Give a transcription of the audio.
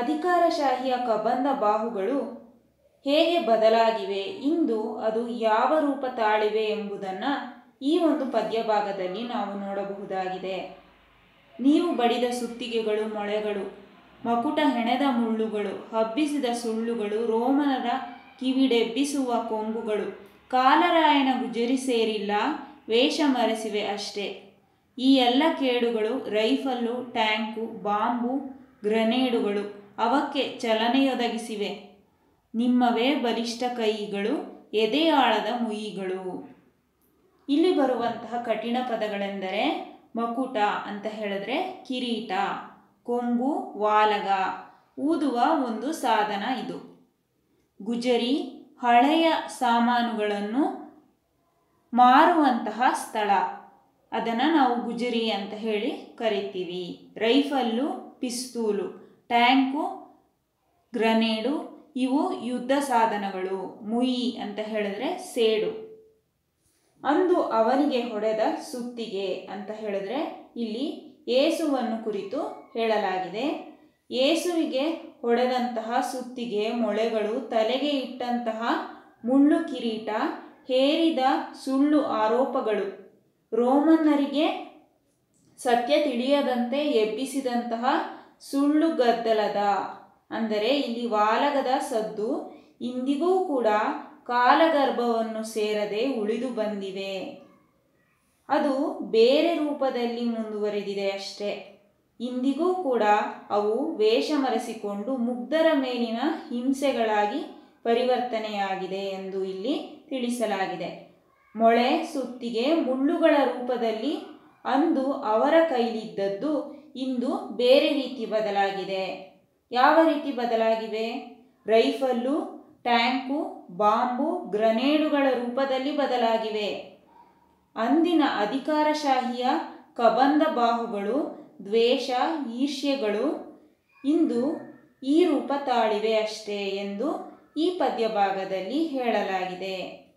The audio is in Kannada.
ಅಧಿಕಾರಶಾಹಿಯ ಕಬಂದ ಬಾಹುಗಳು ಹೇಗೆ ಬದಲಾಗಿವೆ, ಇಂದು ಅದು ಯಾವ ರೂಪ ತಾಳಿವೆ ಎಂಬುದನ್ನು ಈ ಒಂದು ಪದ್ಯಭಾಗದಲ್ಲಿ ನಾವು ನೋಡಬಹುದಾಗಿದೆ. ನೀವು ಬಡಿದ ಸುತ್ತಿಗೆಗಳು, ಮೊಳೆಗಳು, ಮಕುಟ ಹೆಣೆದ ಮುಳ್ಳುಗಳು, ಹಬ್ಬಿಸಿದ ಸುಳ್ಳುಗಳು, ರೋಮನರ ಕಿವಿಡೆಬ್ಬಿಸುವ ಕೊಂಬುಗಳು, ಕಾಲರಾಯನ ಗುಜರಿ ಸೇರಿಲ್ಲ, ವೇಷ ಮರೆಸಿವೆ ಅಷ್ಟೇ. ಈ ಎಲ್ಲ ಕೇಡುಗಳು, ರೈಫಲ್ಲು, ಟ್ಯಾಂಕು, ಬಾಂಬು, ಗ್ರನೇಡುಗಳು ಅವಕ್ಕೆ ಚಲನೆಯೊದಗಿಸಿವೆ. ನಿಮ್ಮವೇ ಬಲಿಷ್ಠ ಕೈಗಳು ಎದೆಯಾಳದ ಮುಯಿಗಳು. ಇಲ್ಲಿ ಬರುವಂತಹ ಕಠಿಣ ಪದಗಳೆಂದರೆ ಮಕುಟ ಅಂತ ಹೇಳಿದ್ರೆ ಕಿರೀಟ, ಕೊಂಬು, ವಾಲಗ. ಊದುವ ಒಂದು ಸಾಧನ ಇದು. ಗುಜರಿ, ಹಳೆಯ ಸಾಮಾನುಗಳನ್ನು ಮಾರುವಂತಹ ಸ್ಥಳ. ಅದನ್ನು ನಾವು ಗುಜರಿ ಅಂತ ಹೇಳಿ ಕರಿತೀವಿ. ರೈಫಲ್ಲು, ಪಿಸ್ತೂಲು. ಟ್ಯಾಂಕು, ಗ್ರನೇಡು, ಇವು ಯುದ್ಧ ಸಾಧನಗಳು, ಮುಯಿ ಅಂತ ಹೇಳಿದ್ರೆ ಸೇಡು. ಅಂದು ಅವನಿಗೆ ಹೊಡೆದ ಸುತ್ತಿಗೆ ಅಂತ ಹೇಳಿದ್ರೆ ಇಲ್ಲಿ ಏಸುವನ್ನು ಕುರಿತು ಹೇಳಲಾಗಿದೆ. ಏಸುವಿಗೆ ಹೊಡೆದಂತಹ ಸುತ್ತಿಗೆ ಮೊಳೆಗಳು, ತಲೆಗೆ ಇಟ್ಟಂತಹ ಮುಳ್ಳು ಕಿರೀಟ, ಹೇರಿದ ಸುಳ್ಳು ಆರೋಪಗಳು, ರೋಮನ್ನರಿಗೆ ಸತ್ಯ ತಿಳಿಯದಂತೆ ಎಬ್ಬಿಸಿದಂತಹ ಸುಳ್ಳು ಗದ್ದಲದ ಅಂದರೆ ಇಲ್ಲಿ ವಾಲಗದ ಸದ್ದು, ಇಂದಿಗೂ ಕೂಡ ಕಾಲಗರ್ಭವನ್ನು ಸೇರದೆ ಉಳಿದು ಬಂದಿವೆ. ಅದು ಬೇರೆ ರೂಪದಲ್ಲಿ ಮುಂದುವರೆದಿದೆ ಅಷ್ಟೇ. ಇಂದಿಗೂ ಕೂಡ ಅವು ವೇಷ ಮರೆಸಿಕೊಂಡು ಮುಗ್ಧರ ಮೇಲಿನ ಹಿಂಸೆಗಳಾಗಿ ಪರಿವರ್ತನೆಯಾಗಿದೆ ಎಂದು ಇಲ್ಲಿ ತಿಳಿಸಲಾಗಿದೆ. ಮೊಳೆ ಸುತ್ತಿಗೆ ಮುಳ್ಳುಗಳ ರೂಪದಲ್ಲಿ ಅಂದು ಅವರ ಕೈಲಿದ್ದದ್ದು ಇಂದು ಬೇರೆ ರೀತಿ ಬದಲಾಗಿದೆ. ಯಾವ ರೀತಿ ಬದಲಾಗಿವೆ? ರೈಫಲ್ಲು, ಟ್ಯಾಂಕು, ಬಾಂಬು, ಗ್ರನೇಡುಗಳ ರೂಪದಲ್ಲಿ ಬದಲಾಗಿವೆ. ಅಂದಿನ ಅಧಿಕಾರಶಾಹಿಯ ಕಬಂಧ ಬಾಹುಗಳು, ದ್ವೇಷ, ಈರ್ಷ್ಯಗಳು ಇಂದು ಈ ರೂಪ ತಾಳಿವೆ ಅಷ್ಟೇ ಎಂದು ಈ ಪದ್ಯಭಾಗದಲ್ಲಿ ಹೇಳಲಾಗಿದೆ.